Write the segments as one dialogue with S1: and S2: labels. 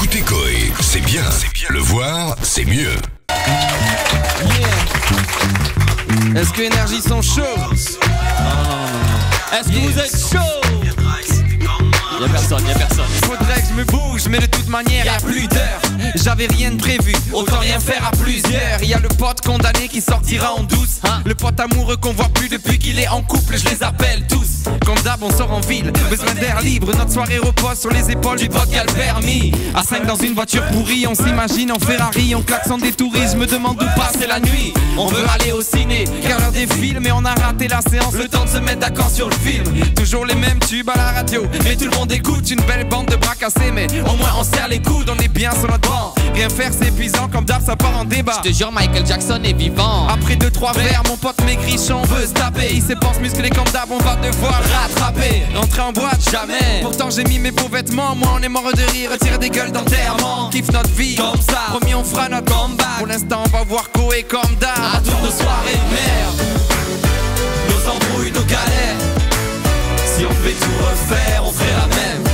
S1: Écoutez Coé, c'est bien. Le voir, c'est mieux.
S2: Est-ce que Énergie sont chauds?
S3: Est-ce que vous êtes chaud Y'a personne, y'a personne.
S2: Faudrait que je me bouge, mais de toute manière, y a plus d'heure. J'avais rien de prévu, autant rien faire à plusieurs. Y a le pote condamné qui sortira en douce.
S3: Hein?
S2: Le pote amoureux qu'on voit plus depuis qu'il est en couple, je les appelle on sort en ville, besoin d'air libre. Notre soirée repose sur les épaules du pote qui a le permis. À 5 dans une voiture pourrie, on s'imagine en Ferrari, on klaxonne des touristes, me demande où passer la nuit. On veut aller au ciné, car l'heure des films, mais on a raté la séance, le temps de se mettre d'accord sur le film. Toujours les mêmes tubes à la radio, mais tout le monde écoute une belle bande de bras cassés, mais au moins on serre les coudes, on est bien sur notre banc. Rien faire, c'est épuisant, comme d'hab, ça part en débat.
S3: Je te jure, Michael Jackson est vivant.
S2: Après deux trois verres, mon pote maigrichon veut se taper. Il se pense musclé comme d'hab, on va devoir le rattraper. Rentrer en boîte,
S3: Jamais.
S2: Pourtant j'ai mis mes beaux vêtements, moi on est mort de rire, tire des gueules d'enterrement. Kiffe notre vie,
S3: Comme ça.
S2: Promis on fera notre comeback. Pour l'instant on va voir Koé comme d'hab.
S3: À toutes nos soirées de merde, nos embrouilles, nos galères. Si on devait tout refaire, on ferait la même.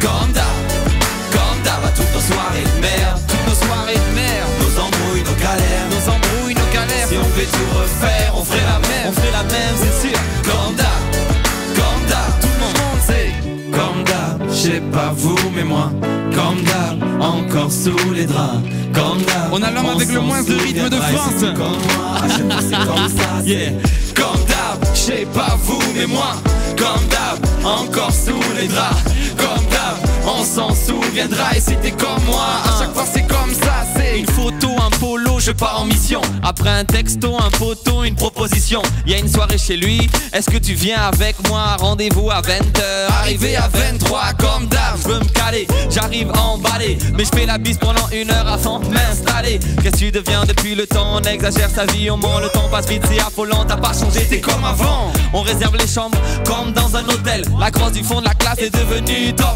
S3: Comme d'hab, comme d'hab, à toutes nos soirées de merde,
S2: Toutes nos soirées de merde,
S3: nos embrouilles, nos galères.
S2: nos embrouilles, nos galères.
S3: Si on devait tout refaire, sais pas vous, mais moi, comme d'hab, encore sous les draps. Comme d'hab,
S2: On a l'homme avec le moins de rythme de France.
S3: Comme moi, c'est comme ça. Yeah. Comme d'hab, je sais pas vous, mais moi, comme d'hab, encore sous les draps. Comme d'hab, on s'en souviendra et c'était comme moi.
S2: À chaque fois c'est comme ça,
S3: je pars en mission. Après un texto, un photo, une proposition. Y a une soirée chez lui, est-ce que tu viens avec moi? Rendez-vous à 20h. Arrivé à 23, comme d'hab, caler. J'arrive emballé, mais je fais la bise pendant une heure avant de m'installer. Qu'est-ce que tu deviens depuis le temps? On exagère sa vie, au moins le temps passe vite, c'est affolant. T'as pas changé, t'es comme avant. On réserve les chambres comme dans un hôtel. La grosse du fond de la classe est devenue top.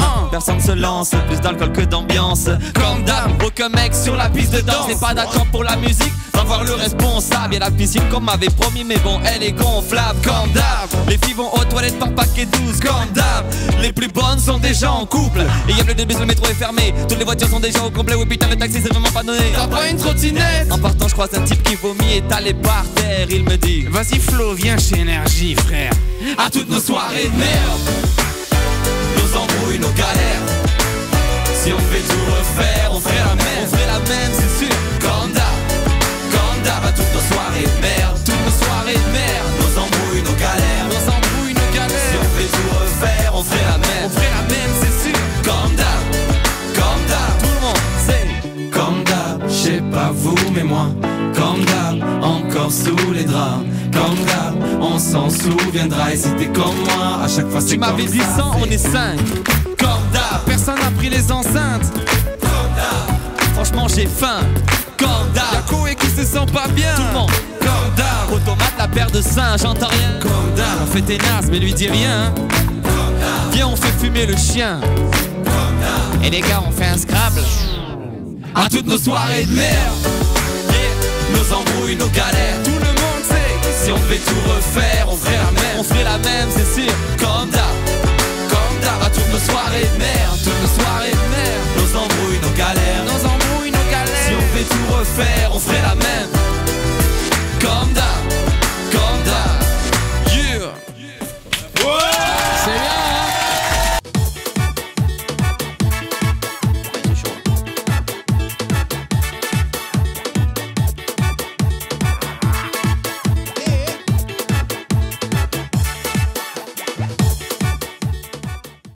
S3: Hein, Personne se lance, plus d'alcool que d'ambiance. Comme d'hab, aucun mec sur la piste de danse. C'est pas d'accord pour la musique, voir le responsable. Y'a la piscine comme m'avait promis, mais bon, elle est gonflable. Comme d'hab, les filles vont aux toilettes par paquet 12. Comme d'hab, les plus bonnes sont déjà en couple. Et y'a plus de bus, le métro est fermé. Toutes les voitures sont déjà au complet. Oui, putain, le taxi, c'est vraiment pas donné.
S2: T'as pas une trottinette
S3: En partant, je croise un type qui vomit étalé par terre. Il me dit
S2: Vas-y Flo, viens chez Énergie frère
S3: à toutes nos soirées de merde, nos embrouilles, nos galères. Si on fait tout refaire, on ferait mais moi. Comme d'hab, encore sous les draps. Comme d'hab, on s'en souviendra. Et c'était comme moi, à chaque fois c'est
S2: Tu
S3: comme
S2: m'avais dit
S3: ça,
S2: 100, on est 5
S3: Comme d'hab,
S2: Personne n'a pris les enceintes
S3: comme d'hab. Franchement, j'ai faim. Comme
S2: Y'a
S3: d'hab,
S2: Koé qui se sent pas bien
S3: tout le monde.
S2: Comme d'hab
S3: Automate, la paire de seins, j'entends rien.
S2: Comme d'hab On fait tes nazes mais lui dis rien hein.
S3: Viens, on fait fumer le chien.
S2: Et les gars on fait un Scrabble
S3: À toutes nos soirées de merde. Nos embrouilles, nos galères.
S2: Tout le monde sait
S3: Si on devait tout refaire, on ferait la même. On ferait la même, c'est sûr. Comme d'hab, comme d'hab. À toutes nos soirées de merde, toutes nos soirées de. Nos embrouilles, nos galères.
S2: Nos embrouilles, nos
S3: Si
S2: galères
S3: on devait tout refaire, on ferait